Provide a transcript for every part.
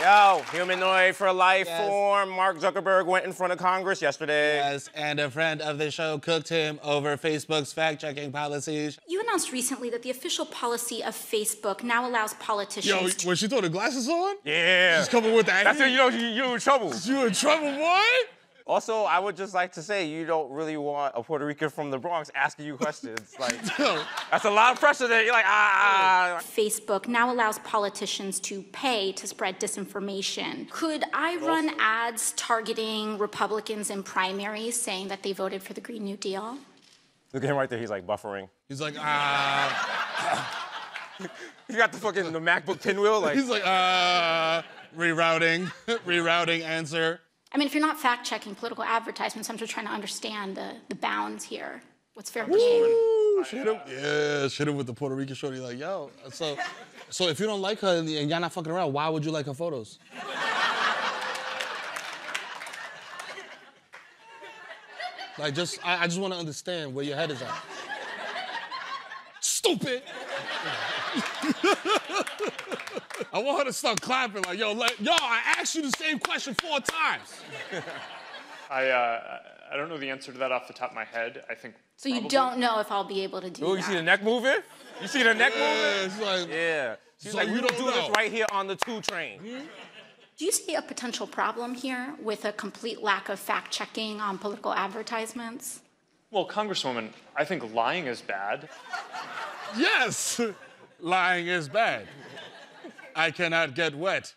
Yo, humanoid for life Yes. form. Mark Zuckerberg went in front of Congress yesterday. Yes, and a friend of the show cooked him over Facebook's fact-checking policies. You announced recently that the official policy of Facebook now allows politicians Yo, when she throw the glasses on, Yeah. she's coming with that. That's heat. when you know you, you in trouble. You in trouble, boy? Also, I would just like to say you don't really want a Puerto Rican from the Bronx asking you questions. Like, that's a lot of pressure there. You're like, ah. Facebook now allows politicians to pay to spread disinformation. Could I run ads targeting Republicans in primaries saying that they voted for the Green New Deal? Look at him right there. He's like buffering. he's like, ah. He got the fucking the MacBook pinwheel. Like, He's like, ah. Rerouting, rerouting answer. I mean, if you're not fact checking political advertisements, I'm just trying to understand the, the bounds here. What's fair game? Ooh, she hit him. Yeah, she hit him with the Puerto Rican shorty. Like, yo, so, so if you don't like her and and y'all not fucking around, why would you like her photos? like, just, I, I just want to understand where your head is at. Stupid. I want her to start clapping like, yo, like, yo, I asked you the same question four times. I, uh, I don't know the answer to that off the top of my head. I think. So you probably- don't know if I'll be able to do oh, that. you see the neck moving? You see the neck Yeah, moving? it's like, Yeah. She's So like, you we don't don't do this right here on the two train. Do you see a potential problem here with a complete lack of fact checking on political advertisements? Well, Congresswoman, I think lying is bad. Yes, lying is bad. I cannot get wet.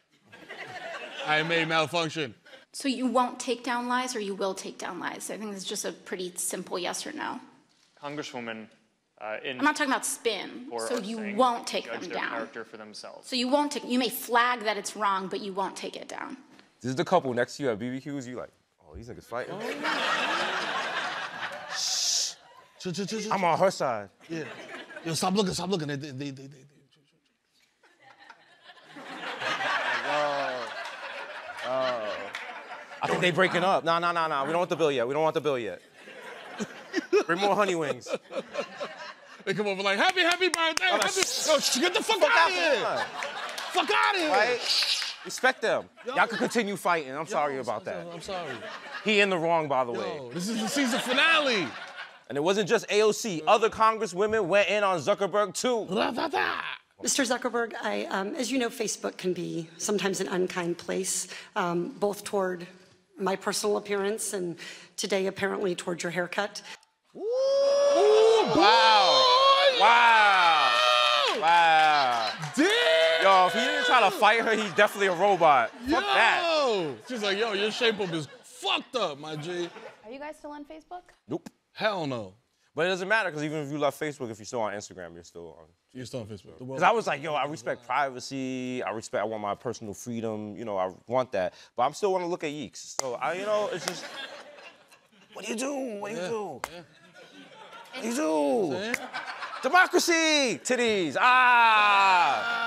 I may malfunction. So you won't take down lies or you will take down lies? I think it's just a pretty simple yes or no. Congresswoman, uh, in I'm not talking about spin. So you won't take judge them their down. character for themselves. So you won't take, you may flag that it's wrong, but you won't take it down. This is the couple next to you at BBQs. You like, oh, these niggas fighting. Ch- I'm on her side. Yeah. Yo, stop looking, stop looking. They, they, they, they, they- I think they're breaking up. No, no, no, no. We don't want the bill yet. We don't want the bill yet. Bring more honey wings. they come over like, happy, happy birthday. Oh, happy. sh- Yo, sh- get the fuck, Fuck out out of here. Fuck out of here. Right? Respect them. Y'all can continue fighting. I'm sorry about that. I'm sorry. He in the wrong, by the way. Yo, this is the season finale. And it wasn't just AOC. Other congresswomen went in on Zuckerberg too. Ra-da-da. Mr. Zuckerberg, I, um, as you know, Facebook can be sometimes an unkind place, um, both toward my personal appearance and today apparently toward your haircut. Ooh, Wow. Wow. Wow. Damn. Yo, if he didn't try to fight her, he's definitely a robot. Fuck that. Yo. She's like, yo, your shape up is fucked up, my G. Are you guys still on Facebook? Nope. Hell no. But it doesn't matter because even if you left Facebook, if you're still on Instagram, you're still on. You're still on Facebook. Because I was like, yo, I respect privacy. I respect, I want my personal freedom. You know, I want that. But I'm still want to look at yeeks. So, I, you know, it's just, what do you do? What do you do? What do you do? Democracy! Titties! Ah!